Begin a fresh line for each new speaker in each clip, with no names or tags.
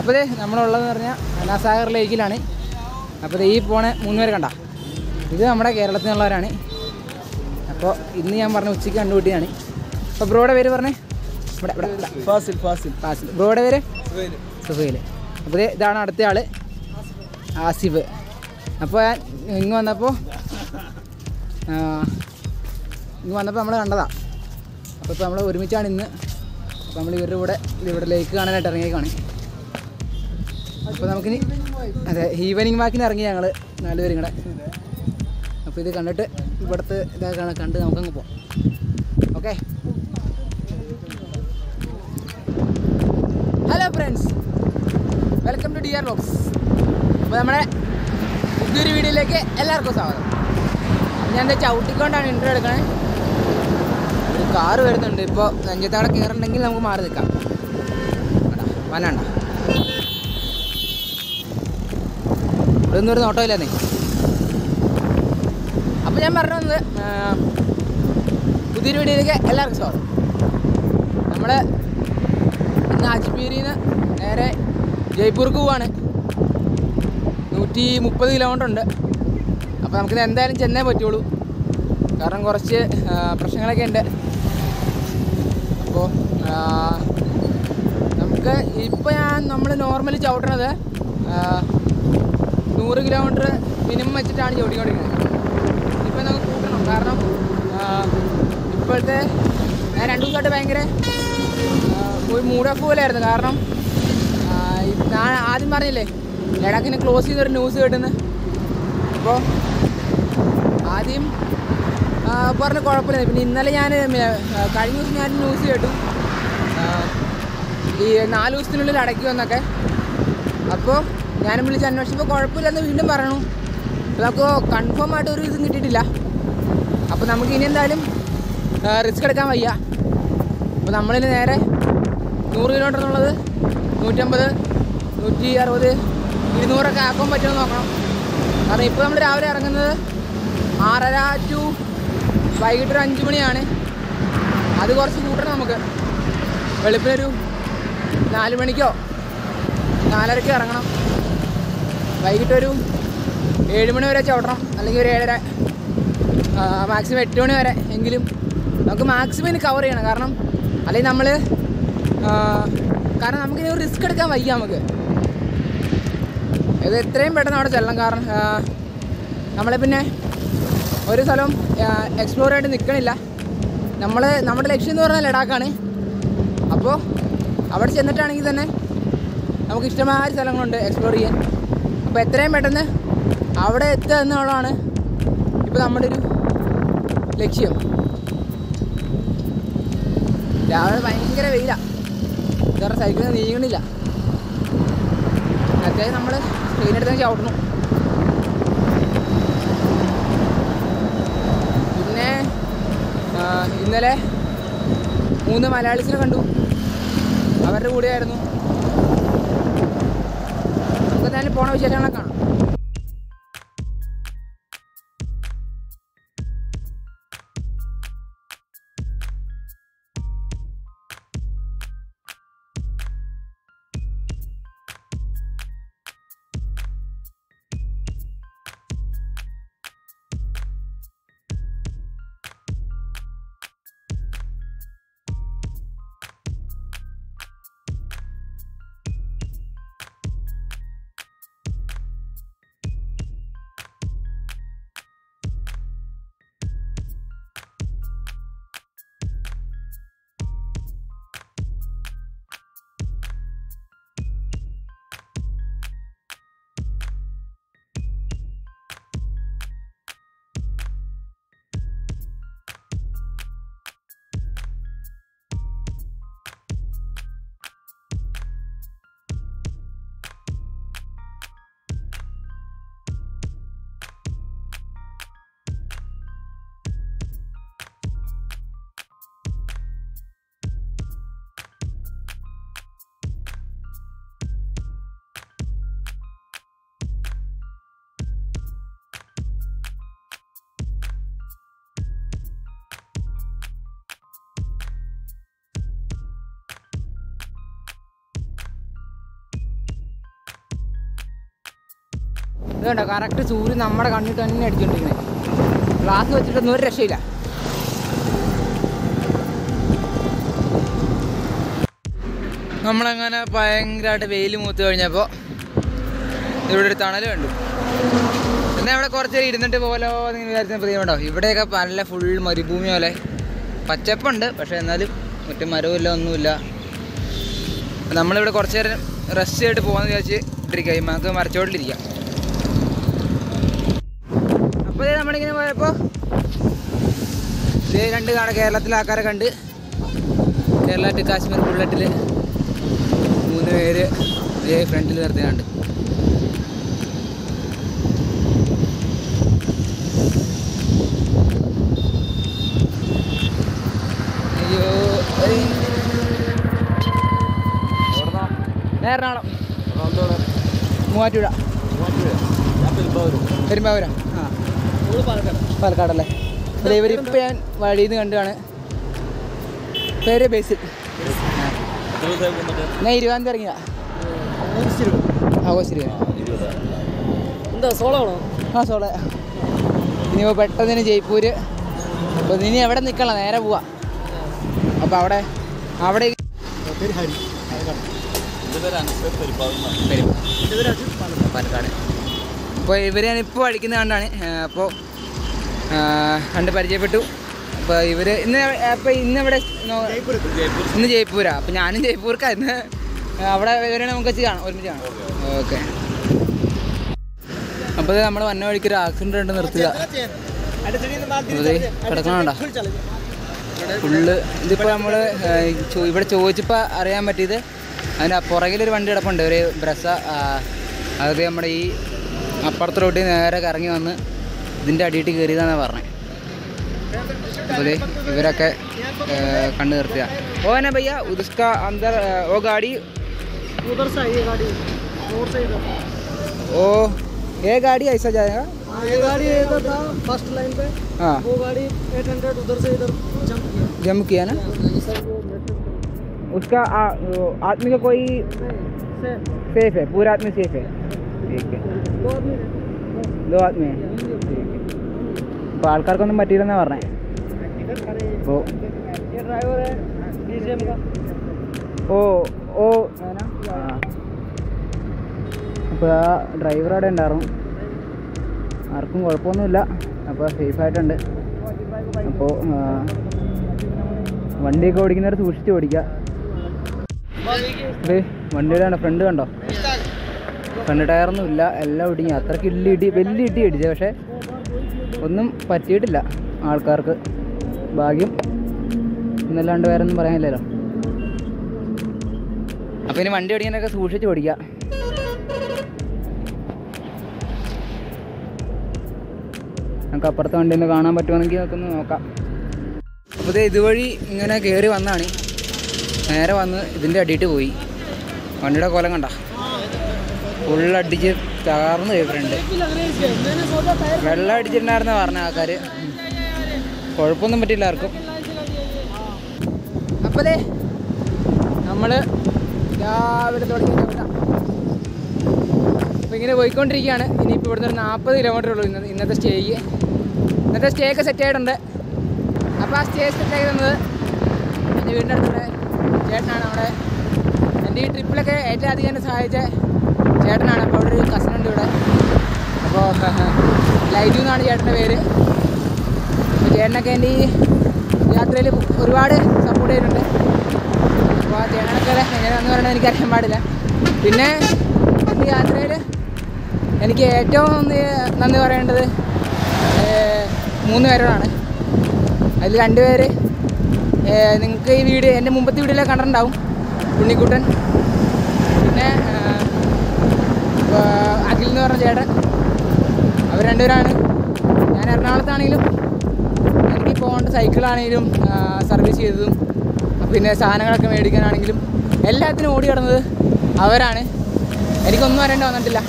അപ്പോൾ നമ്മളുള്ളതെന്ന് പറഞ്ഞാൽ അനാസാഗർ ലേക്കിലാണ്. അപ്പോൾ ഈ പോണ മൂന്ന് പേര് കണ്ട. ഇത് നമ്മുടെ കേരളത്തിൽ നിന്നുള്ളവരാണ് അപ്പോൾ ഇന്ന് ഞാൻ പറഞ്ഞ ഉച്ചയ്ക്ക് കണ്ടുപിട്ടിയാണ് അപ്പോൾ ബ്രോയുടെ പേര് പറഞ്ഞേ? ഇവിടെ ഇവിടെ.
ഫാസിൽ ഫാസിൽ.
ഫാസിൽ. ബ്രോയുടെ പേര്? സുഹൈൽ അപ്പോൾ ഇതാണ് അടുത്ത ആൾ ആസിഫ്. അപ്പോൾ ഞാൻ ഇങ്ങ് വന്നപ്പോൾ ഇങ്ങ് വന്നപ്പോൾ നമ്മൾ കണ്ടതാണ് അപ്പോൾ ഇപ്പോൾ നമ്മൾ ഒരുമിച്ചാണ് ഇന്ന്. അപ്പോൾ നമ്മൾ ഇവരുടെ കൂടെ ഇവിടെ ലേക്ക് കാണാനായിട്ട് ഇറങ്ങിയേക്കാണ് അപ്പോൾ നമുക്കിനി അതെ ഈവനിങ് വാക്കിന് ഇറങ്ങി ഞങ്ങൾ നാലുപേരും കൂടെ. അപ്പോൾ ഇത് കണ്ടിട്ട് ഇവിടുത്തെ ഇതൊക്കെ കണ്ട് നമുക്കങ്ങ് പോവാം. Okay hello friends welcome to dear box അപ്പോൾ നമ്മുടെ പുതിയൊരു വീഡിയോയിലേക്ക് എല്ലാവർക്കും സ്വാഗതം. ഞാൻ എന്താ ചവിട്ടിക്കൊണ്ടാണ് ഇൻട്രോ എടുക്കണേ. ഒരു കാറ് വരുന്നുണ്ട്. ഇപ്പോൾ നെഞ്ചത്തവിടെ കയറുന്നുണ്ടെങ്കിൽ നമുക്ക് മാറി നിൽക്കാം. വനണ്ട. ഇവിടെ ഒന്നും ഒരു നോട്ടമില്ലെന്നേ അപ്പോൾ ഞാൻ പറഞ്ഞു വന്നത് പുതിയൊരു വീഡിയോയിലേക്ക് എല്ലാവർക്കും സ്വാഗതം. നമ്മൾ ഇന്ന് അജ്മീരിൽ നിന്ന് നേരെ ജയ്പൂർക്ക് പോവാണ്. നൂറ്റി മുപ്പത് കിലോമീറ്റർ ഉണ്ട് അപ്പോൾ നമുക്കിത് എന്തായാലും ചെന്നേ പറ്റുള്ളൂ. കാരണം കുറച്ച് പ്രശ്നങ്ങളൊക്കെ ഉണ്ട്. അപ്പോൾ നമുക്ക് ഇപ്പോൾ ഞാൻ നമ്മൾ നോർമലി ചവിട്ടണത് നൂറ് കിലോമീറ്റർ മിനിമം വെച്ചിട്ടാണ് ചോടിക്കൊണ്ടിരിക്കുന്നത് ഇപ്പം നമുക്ക് കൂട്ടണം. കാരണം ഇപ്പോഴത്തെ ഞാൻ രണ്ടു ദിവസമായിട്ട് ഭയങ്കര ഒരു മൂഡ് ഓഫ് പോലെയായിരുന്നു കാരണം ഞാൻ ആദ്യം പറഞ്ഞില്ലേ ലഡാക്കിനെ ക്ലോസ് ചെയ്തൊരു ന്യൂസ് കേട്ടെന്ന്. അപ്പോൾ ആദ്യം പറഞ്ഞ കുഴപ്പമില്ല പിന്നെ ഇന്നലെ ഞാൻ കഴിഞ്ഞ ദിവസം ഞാൻ ന്യൂസ് കേട്ടു. ഈ നാല് ദിവസത്തിനുള്ളിൽ അടയ്ക്കുമെന്നൊക്കെ. അപ്പോൾ ഞാനും വിളിച്ച് അന്വേഷിച്ചപ്പോൾ കുഴപ്പമില്ലെന്ന് വീണ്ടും പറഞ്ഞു. അതൊക്കെ കൺഫേം ആയിട്ട് ഒരു ഇതും കിട്ടിയിട്ടില്ല. അപ്പോൾ നമുക്ക് ഇനി എന്തായാലും റിസ്ക് എടുക്കാൻ വയ്യ. അപ്പോൾ നമ്മളിന് നേരെ നൂറ് കിലോമീറ്റർ എന്നുള്ളത് നൂറ്റമ്പത് നൂറ്റി അറുപത് ഇരുന്നൂറൊക്കെ ആക്കാൻ പറ്റുമെന്ന് നോക്കണം. കാരണം ഇപ്പോൾ നമ്മൾ രാവിലെ ഇറങ്ങുന്നത് ആറര ടു വൈകിട്ട് ഒരു അഞ്ച് മണിയാണ്. അത് കുറച്ച് കൂട്ടണം നമുക്ക്. വെളുപ്പിനൊരു നാല് മണിക്കോ നാലരയ്ക്കോ ഇറങ്ങണം. വൈകിട്ടൊരു ഏഴ് മണി വരെ ചവിടണം അല്ലെങ്കിൽ ഒരു ഏഴര മാക്സിമം എട്ട് മണി വരെ എങ്കിലും നമുക്ക് മാക്സിമം ഇനി കവർ ചെയ്യണം. കാരണം അല്ലെങ്കിൽ നമ്മൾ കാരണം നമുക്കിനി ഒരു റിസ്ക് എടുക്കാൻ വയ്യ നമുക്ക്. ഇത് എത്രയും പെട്ടെന്ന് അവിടെ ചെല്ലണം. കാരണം നമ്മളെ പിന്നെ ഒരു സ്ഥലം എക്സ്പ്ലോർ ആയിട്ട് നിൽക്കണില്ല നമ്മൾ നമ്മുടെ ലക്ഷ്യം എന്ന് പറഞ്ഞാൽ ലഡാക്കാണ്. അപ്പോൾ അവിടെ ചെന്നിട്ടാണെങ്കിൽ തന്നെ നമുക്ക് ഇഷ്ടമായ സ്ഥലങ്ങളുണ്ട് എക്സ്പ്ലോർ ചെയ്യാൻ. അപ്പോൾ എത്രയും പെട്ടെന്ന് അവിടെ എത്തുക എന്നുള്ളതാണ് ഇപ്പോൾ നമ്മുടെ ഒരു ലക്ഷ്യം. രാവിലെ ഭയങ്കര വെയിലാണ് വേറെ സൈക്കിളിൽ നീങ്ങണില്ല. അത്യാവശ്യം നമ്മൾ സ്ക്രീൻ എടുത്ത് ചവിട്ടണം പിന്നെ ഇന്നലെ മൂന്ന് മലയാളീസിനെ കണ്ടു. അവരുടെ കൂടെയായിരുന്നു. നമുക്ക് എന്തായാലും പോണ വിശേഷങ്ങളൊക്കെ ഇതുണ്ടോ കറക്റ്റ് സൂര്യൻ നമ്മുടെ കണ്ണിൽ തന്നെ അടിച്ചുകൊണ്ടിരിക്കുന്നത് ഗ്ലാസ് വെച്ചിട്ടൊന്നും ഒരു രക്ഷയില്ല. നമ്മളങ്ങനെ ഭയങ്കരമായിട്ട് വെയിൽ മൂത്ത് കഴിഞ്ഞപ്പോൾ ഇവിടെ ഒരു തണൽ കണ്ടു. എന്നാൽ ഇവിടെ കുറച്ച് ഇരുന്നിട്ട് പോലോ എന്ന് വിചാരിച്ച പ്രിയമുണ്ടോ ഇവിടെയൊക്കെ നല്ല ഫുൾ മരുഭൂമി പോലെ. പച്ചപ്പുണ്ട് പക്ഷേ എന്നാലും മറ്റു മരവുമില്ല ഒന്നുമില്ല. നമ്മളിവിടെ കുറച്ച് നേരം റെസ്റ്റ് ആയിട്ട് പോകാമെന്ന് വിചാരിച്ച് ഇട്ടിരിക്കുക നമുക്ക് മരച്ചോട്ടിലിരിക്കാം അപ്പോൾ ഇതേ നമ്മളിങ്ങനെ പോയപ്പോൾ ഇതേ രണ്ട് കാണാം കേരളത്തിലെ ആൾക്കാരെ കണ്ട്. കേരള ടു കാശ്മീർ ബുള്ളറ്റിൽ മൂന്ന് പേര് ഇതേ ഫ്രണ്ടിൽ നിർത്തിയാണ്ട് അയ്യോ എറണാകുളം. മൂവാറ്റുപുഴ. പെരുമ്പാവൂര. പാലക്കാടല്ലേ? ഡ്രൈവർ ഇവരിപ്പോൾ ഞാൻ വഴിയിൽ നിന്ന് കണ്ടാണ്. പേര് ബേസിൽ. ഞാൻ ഇരുപതാം തീയതി ഇറങ്ങിയ ആഘോഷിരി
എന്താ സോളാണോ
ആ സോള. ഇനിയിപ്പോൾ പെട്ടെന്ന് ഇനി ജയ്പൂര്. അപ്പോൾ ഇനി എവിടെ നിൽക്കണം നേരെ പോവാ. അപ്പോൾ അവിടെ അവിടെ പാലക്കാട്. അപ്പോൾ ഇവർ ഞാനിപ്പോൾ പഠിക്കുന്ന കണ്ടാണ്. അപ്പോൾ കണ്ട് പരിചയപ്പെട്ടു. അപ്പോൾ ഇവർ ഇന്ന് അപ്പോൾ ഇന്ന് ഇവിടെ ഇന്ന് ജയ്പൂരാണ് അപ്പോൾ ഞാനും ജയ്പൂർക്കായിരുന്നു അവിടെ ഇവരെ നമുക്ക് വെച്ച് കാണാം. ഒരുമിച്ച് കാണാം. ഓക്കെ. അപ്പോൾ നമ്മൾ വന്ന വഴിക്ക് ഒരു ആക്സിഡന്റ് ഉണ്ട് നിർത്തുക കിടക്കണോണ്ട? ഫുള്ള് ഇതിപ്പോൾ നമ്മൾ ഇവിടെ ചോദിച്ചപ്പോൾ അറിയാൻ പറ്റിയത് അതിന്റെ പുറകിലൊരു വണ്ടി കിടപ്പുണ്ട്. ഒരു ബ്രസ അത് നമ്മുടെ ഈ അപ്പുറത്തെ റോട്ടിൽ നേരെ കറങ്ങി വന്ന് ഇതിൻ്റെ അടിയിട്ട് കയറിയതാണെന്നാണ് പറഞ്ഞത് അപ്പോൾ ദേ ഇവരൊക്കെ ഏ, കണ്ടു നിർത്തുക ഓ എന്നാ ഭയ്യ ഉസ്ക അന്തർ ഏ, ഓ ഗാഡി
उधर से आई ये गाड़ी रोड से इधर
ओ ये गाड़ी ऐसा जाएगा
हाँ ये गाड़ी इधर था फर्स्ट लाइन पे
हाँ
वो गाड़ी 800 उधर से इधर जंप किया
जम किया ना
ये सर वो मेट्रो
उसका आ, वो आदमी का कोई
से
सेफ है पूरा आदमी सेफ है ठीक है ഇപ്പൊ അപ്പോൾ ആൾക്കാർക്കൊന്നും പറ്റിയില്ലെന്നാ പറഞ്ഞേ. അപ്പോൾ ഓ ഓ. അപ്പോൾ ആ ഡ്രൈവർ അവിടെ ഉണ്ടായിരുന്നു. ആർക്കും കുഴപ്പമൊന്നുമില്ല. അപ്പോൾ സേഫായിട്ടുണ്ട് അപ്പോൾ വണ്ടിയൊക്കെ ഓടിക്കുന്നവരെ സൂക്ഷിച്ച് ഓടിക്കുക വണ്ടിയുടെ ഫ്രണ്ട് കണ്ടോ? ഫ്രണ്ട് ടയറൊന്നും ഇല്ല. എല്ലാം ഇടിഞ്ഞു അത്രയ്ക്ക് ഇല്ലി ഇടി വലിയ ഇടി ഇടിച്ചത് പക്ഷേ ഒന്നും പറ്റിയിട്ടില്ല ആൾക്കാർക്ക്. ഭാഗ്യം. എന്നല്ലാണ്ട് വേറെ ഒന്നും പറയാനില്ലല്ലോ. അപ്പോൾ ഇനി വണ്ടി ഓടിക്കാനൊക്കെ സൂക്ഷിച്ച് ഓടിക്കുക നമുക്ക് അപ്പുറത്തെ വണ്ടി ഒന്ന് കാണാൻ പറ്റുവാണെങ്കിൽ നമുക്കൊന്ന് നോക്കാം. അപ്പോൾ ഇത് ഇതുവഴി ഇങ്ങനെ കയറി വന്നാണ്. നേരെ വന്ന് ഇതിന്റെ അടിയിട്ട് പോയി. വണ്ടിയുടെ കോലം കണ്ട. ഫുള്ളടിച്ച് തകർന്നു
പോയിട്ടുണ്ട്
വെള്ളം അടിച്ചിട്ടുണ്ടായിരുന്ന പറഞ്ഞ ആൾക്കാര്. കുഴപ്പമൊന്നും പറ്റില്ല ആർക്കും. അപ്പതേ നമ്മൾ രാവിലെ തുടങ്ങി. ഇങ്ങനെ പോയിക്കൊണ്ടിരിക്കുകയാണ്. ഇനിയിപ്പോ ഇവിടുന്ന് ഒരു നാൽപ്പത് കിലോമീറ്റർ ഉള്ളൂ ഇന്ന് ഇന്നത്തെ സ്റ്റേക്ക് ഇന്നത്തെ സ്റ്റേ ഒക്കെ സെറ്റ് ആയിട്ടുണ്ട്. അപ്പൊ ആ സ്റ്റേ സെറ്റ് ആയി തന്നത് എന്റെ വീടിന്റെ അടുത്തുള്ള ചേട്ടനാണ് അവിടെ. എന്റെ ഈ ട്രിപ്പിലൊക്കെ ഏറ്റവും അധികം എന്നെ സഹായിച്ച ചേട്ടനാണ് അപ്പോൾ അവിടെ ഒരു കസൻ ഉണ്ട് ഇവിടെ. അപ്പോൾ ലൈജു എന്നാണ് ചേട്ടന്റെ പേര്. ചേട്ടനൊക്കെ എന്റെ ഈ യാത്രയിൽ ഒരുപാട് സപ്പോർട്ട് ചെയ്തിട്ടുണ്ട്. അപ്പോൾ ആ ചേട്ടനൊക്കെ എങ്ങനെയാണെന്ന് എനിക്ക് എനിക്കറിയാൻ പാടില്ല. പിന്നെ എന്റെ യാത്രയിൽ എനിക്ക് ഏറ്റവും നന്ദി നന്ദി പറയേണ്ടത് മൂന്ന് പേരോടാണ്. അതിൽ രണ്ട് പേര് നിങ്ങൾക്ക് ഈ വീഡിയോ എന്റെ മുമ്പത്തെ വീഡിയോയിലൊക്കെ കണ്ടിട്ടുണ്ടാവും ഉണ്ണിക്കുട്ടൻ പിന്നെ ഏർ, ഇപ്പൊ അഖിൽ എന്ന് പറഞ്ഞ ചേട്ടൻ. അവർ രണ്ടുപേരാണ്. ഞാൻ എറണാകുളത്താണെങ്കിലും എനിക്ക് പോകേണ്ട സൈക്കിളാണെങ്കിലും സർവീസ് ചെയ്തതും പിന്നെ സാധനങ്ങളൊക്കെ മേടിക്കാനാണെങ്കിലും എല്ലാത്തിനും ഓടി കിടന്നത് അവരാണ്. എനിക്കൊന്നും അറിയേണ്ട വന്നിട്ടില്ല.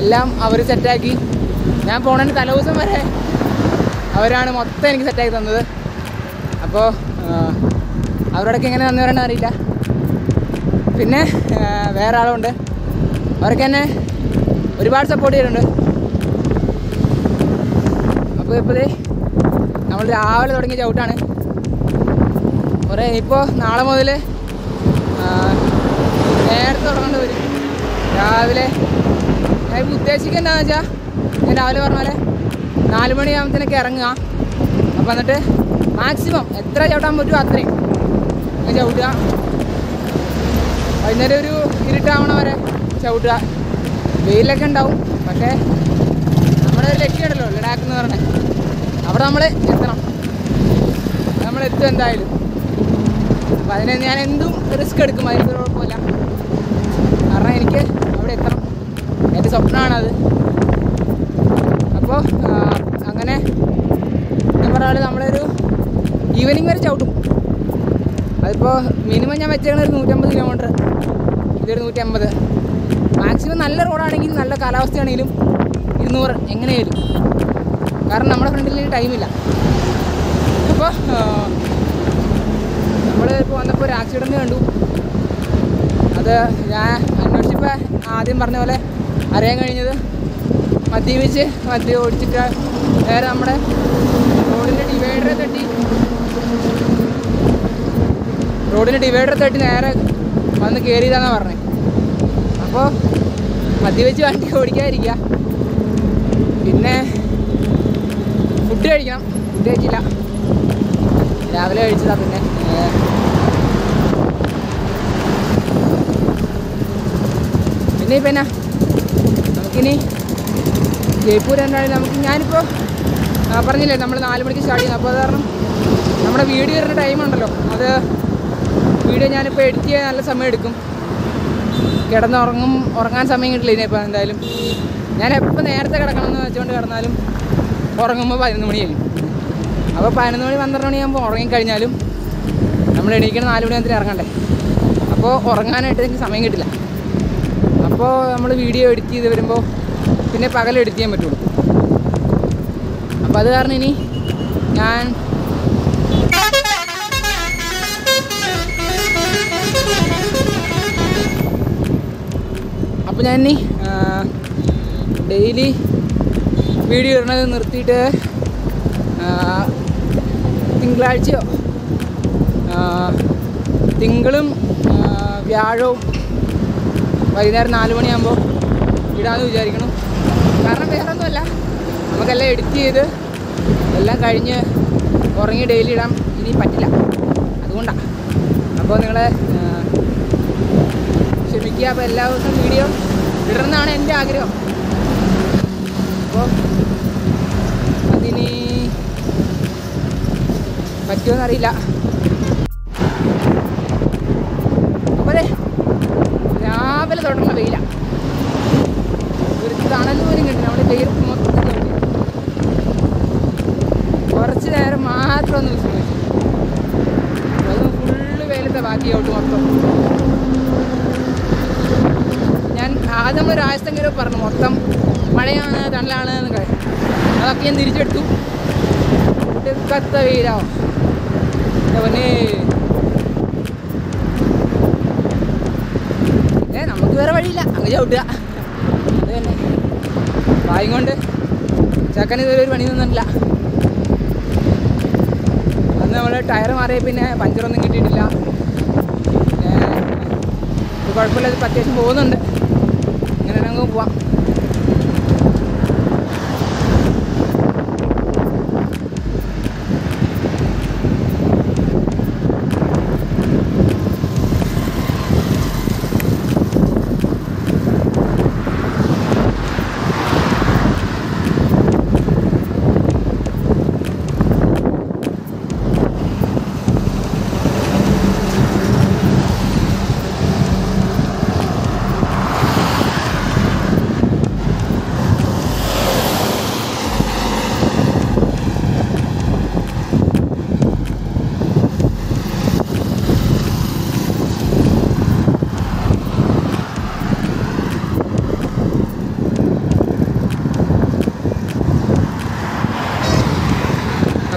എല്ലാം അവർ സെറ്റാക്കി ഞാൻ പോണതിന്റെ തലേദിവസം വരെ അവരാണ് മൊത്തം എനിക്ക് സെറ്റാക്കി തന്നത്. അപ്പോൾ അവരോടൊക്കെ എങ്ങനെ നന്ദി പറയണമെന്ന് അറിയില്ല. പിന്നെ വേറെ ആളുണ്ട്. അവരൊക്കെ എന്നെ ഒരുപാട് സപ്പോർട്ട് ചെയ്തിട്ടുണ്ട് അപ്പോൾ ഇപ്പോൾ നമ്മൾ രാവിലെ തുടങ്ങിയ ചവിട്ടാണ്. കുറേ ഇപ്പോൾ നാളെ മുതൽ നേരത്തെ തുടങ്ങേണ്ടി വരും. രാവിലെ ഞാൻ ഇപ്പോൾ ഉദ്ദേശിക്കുന്നത് എന്താണെന്ന് വെച്ചാൽ ഞാൻ രാവിലെ പറഞ്ഞാൽ നാല് മണിയാകുമ്പോഴത്തേനൊക്കെ ഇറങ്ങുക. അപ്പോൾ എന്നിട്ട് മാക്സിമം എത്ര ചവിട്ടാൻ പറ്റുമോ അത്രയും ചവിട്ടുക. വൈകുന്നേരം ഒരു ഇരുട്ടാവണ വരെ ചവിട്ടുക. വെയിലൊക്കെ ഉണ്ടാവും. പക്ഷേ നമ്മുടെ ഒരു ലക്ഷ്യമുണ്ടല്ലോ ലഡാക്ക് എന്ന് പറഞ്ഞാൽ. അവിടെ നമ്മൾ എത്തണം. നമ്മൾ എത്തും എന്തായാലും. അപ്പം അതിന് ഞാൻ എന്തും റിസ്ക് എടുക്കും അതിനൊരു കുഴപ്പമില്ല. കാരണം എനിക്ക് അവിടെ എത്തണം. എന്റെ സ്വപ്നമാണത് അപ്പോൾ അങ്ങനെ ഞാൻ പറഞ്ഞ നമ്മളൊരു ഈവനിങ് വരെ ചവിട്ടും. അതിപ്പോൾ മിനിമം ഞാൻ വെച്ചേക്കണ ഒരു നൂറ്റമ്പത് കിലോമീറ്റർ ഇതൊരു നൂറ്റമ്പത്. മാക്സിമം നല്ല റോഡാണെങ്കിലും നല്ല കാലാവസ്ഥയാണെങ്കിലും ഇരുന്നൂറ് എങ്ങനെയായാലും കാരണം നമ്മുടെ ഫ്രണ്ടിൽ ടൈമില്ല അപ്പോൾ നമ്മൾ ഇപ്പോൾ വന്നപ്പോൾ ഒരു ആക്സിഡന്റ് കണ്ടു. അത് ഞാൻ അന്വേഷിച്ചപ്പോൾ ആദ്യം പറഞ്ഞ പോലെ അറിയാൻ കഴിഞ്ഞത് മദ്യപിച്ച് മദ്യം ഓടിച്ചിട്ട് നേരെ നമ്മുടെ റോഡിന്റെ ഡിവൈഡറെ തട്ടി. റോഡിന്റെ ഡിവൈഡറെ തട്ടി നേരെ വന്ന് കയറിയതാണെന്നാണ് പറഞ്ഞത് അപ്പോൾ മദ്യവെച്ച് വണ്ടി ഓടിക്കാതിരിക്കുക പിന്നെ ഫുഡ് കഴിക്കണം. ഫുഡ് കഴിച്ചില്ല. രാവിലെ കഴിച്ചതാ പിന്നെ. പിന്നെ ഇപ്പം എന്നാ? നമുക്കിനി ജയ്പൂർ എന്തായാലും നമുക്ക് ഞാനിപ്പോൾ പറഞ്ഞില്ലേ നമ്മൾ നാല് മണിക്ക് സ്റ്റാർട്ട് ചെയ്യുന്നത്. അപ്പോൾ കാരണം നമ്മുടെ വീഡിയോ വരുന്ന ടൈമുണ്ടല്ലോ അത് വീഡിയോ ഞാനിപ്പോൾ എഡിറ്റ് ചെയ്യാൻ നല്ല സമയം എടുക്കും. കിടന്നുറങ്ങും ഉറങ്ങാൻ സമയം കിട്ടില്ല ഇനിയിപ്പോൾ എന്തായാലും. ഞാൻ എപ്പോൾ നേരത്തെ കിടക്കണമെന്ന് വെച്ചുകൊണ്ട് കിടന്നാലും ഉറങ്ങുമ്പോൾ പതിനൊന്ന് മണി കഴിയും അപ്പോൾ പതിനൊന്ന് മണി പന്ത്രണ്ട് മണിയാകുമ്പോൾ ഉറങ്ങിക്കഴിഞ്ഞാലും നമ്മൾ എണീക്കണം നാല് അതിന് ഇറങ്ങണ്ടേ? അപ്പോൾ ഉറങ്ങാനായിട്ട് എനിക്ക് സമയം കിട്ടില്ല. അപ്പോൾ നമ്മൾ വീഡിയോ എഡിറ്റ് ചെയ്ത് വരുമ്പോൾ പിന്നെ പകൽ എഡിറ്റ് ചെയ്യാൻ പറ്റുള്ളൂ. അപ്പോൾ അത് കാരണം ഇനി ഞാൻ അപ്പോൾ ഞാൻ ഇനി ഡെയിലി വീഡിയോ ഇടണത് നിർത്തിയിട്ട് തിങ്കളാഴ്ചയോ തിങ്കളും വ്യാഴവും വൈകുന്നേരം നാല് മണിയാകുമ്പോൾ ഇടാമെന്ന് വിചാരിക്കണം കാരണം വേറെ ഒന്നുമല്ല നമുക്കെല്ലാം എഡിറ്റ് ചെയ്ത് എല്ലാം കഴിഞ്ഞ് ഉറങ്ങി ഡെയിലി ഇടാൻ ഇനി പറ്റില്ല. അതുകൊണ്ടാണ് അപ്പോൾ നിങ്ങളെ ക്ഷമിക്കുക. അപ്പോൾ എല്ലാ ദിവസവും വീഡിയോ ഇടണമെന്നാണ് എന്റെ ആഗ്രഹം. അപ്പോൾ അതിന് പറ്റുമെന്നറിയില്ല അപ്പോൾ അതെ രാവിലെ തുടങ്ങുന്ന വെയില. ഒരു തണൽ പോലും നമ്മുടെ വെയിലത്ത് മൊത്തം കുറച്ച് നേരം മാത്രം ഒന്ന് വിശ്രമിച്ചു. ഫുള്ള് വെയിലത്തെ ബാക്കിയോട്ട് മൊത്തം. ഞാൻ ആദ്യം നമ്മൾ രാജസ്ഥാൻ പറഞ്ഞു. മൊത്തം മഴയാണ് തണലാണ് എന്നൊക്കെ അതൊക്കെ ഞാൻ തിരിച്ചെടുത്തു. വെയിലാവും ഏ നമുക്ക് വേറെ വഴിയില്ല. അങ്ങ് ചവിട്ടുക. അത് തന്നെ. വായും കൊണ്ട് ചക്കൻ ഇതുവരെ ഒരു പണി നിന്നിട്ടില്ല അന്ന് നമ്മൾ ടയർ മാറിയ പിന്നെ പഞ്ചറൊന്നും കിട്ടിയിട്ടില്ല. കുഴപ്പമില്ല അത്യാവശ്യം പോകുന്നുണ്ട്. ഇങ്ങനെ അങ്ങ് പോവാം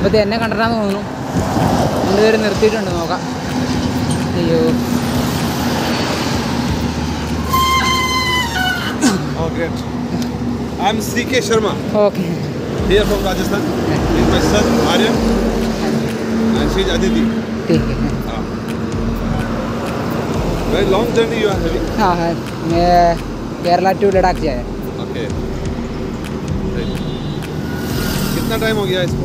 അപ്പോഴത്തെ എന്നെ കണ്ടിട്ടാന്ന് തോന്നുന്നു രണ്ടുപേരും നിർത്തിയിട്ടുണ്ട് നോക്കാം അയ്യോ
Oh, great. I'm CK Sharma,
okay
here from Rajasthan. With my son Aryan and she's Aditi.
ठीक है
Ah. Very long journey you are having.
हाँ हाँ मैं केरला टू लद्दाख जाए
Okay. Right. कितना टाइम हो गया इसको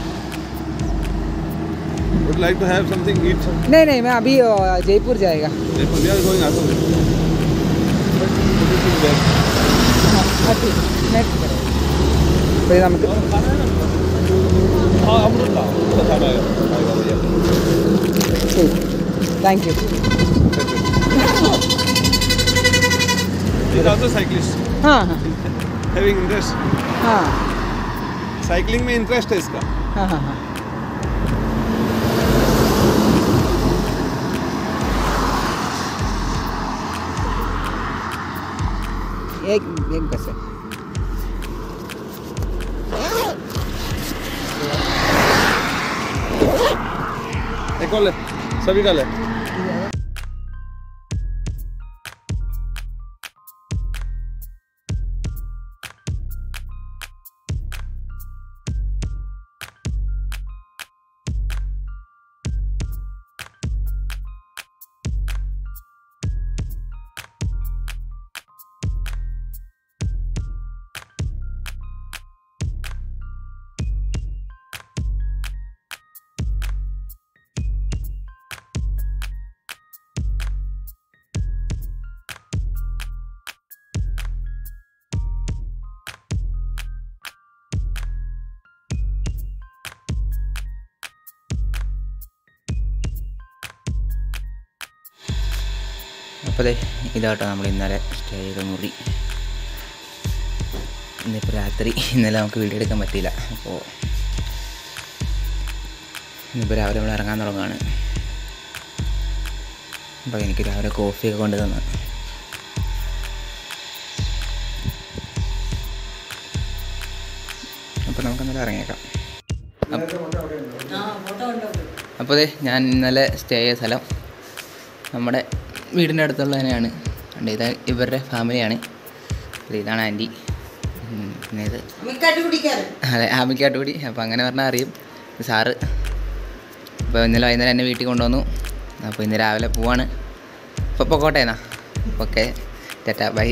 Would like to have something eat something?
नहीं नहीं मैं अभी जयपुर जाएगा
Jaipur we are going also.
Thank
you also cyclist.
हाँ हाँ
having interest.
हाँ
साइकिलिंग में इंटरेस्ट है इसका
हाँ हाँ हाँ एक एक बस है।
एक और ले सभी का ले।
അപ്പോൾ ദേ ഇതാട്ടോ നമ്മൾ ഇന്നലെ സ്റ്റേ ചെയ്ത മുറി. ഇന്നിപ്പോൾ രാത്രി ഇന്നലെ നമുക്ക് വീഡിയോ എടുക്കാൻ പറ്റിയില്ല. അപ്പോൾ ഇന്നിപ്പോൾ രാവിലെ നമ്മൾ ഇറങ്ങാൻ തുടങ്ങുകയാണ്. അപ്പോൾ എനിക്ക് രാവിലെ കോഫിയൊക്കെ കൊണ്ട് തന്നു. അപ്പോൾ നമുക്ക് ഇന്നലെ ഇറങ്ങിയേക്കാം. അപ്പോൾ അതെ ഞാൻ ഇന്നലെ സ്റ്റേ ചെയ്ത സ്ഥലം നമ്മുടെ വീടിന്റെ അടുത്തുള്ള തന്നെയാണ്. ഉണ്ട് ഇത് ഇവരുടെ ഫാമിലിയാണ് ഇത് ഇതാണ് ആന്റി. പിന്നെ ഇത് അതെ ആമിക്കാട്ടുകൂടി അപ്പോൾ അങ്ങനെ പറഞ്ഞാൽ അറിയും. സാറ് അപ്പോൾ ഇന്നലെ വൈകുന്നേരം എന്നെ വീട്ടിൽ കൊണ്ടുവന്നു. അപ്പോൾ ഇന്ന് രാവിലെ പോവാണ്. അപ്പോൾ പൊക്കോട്ടെ എന്നാ. ഓക്കെ. ചേട്ടാ ബൈ.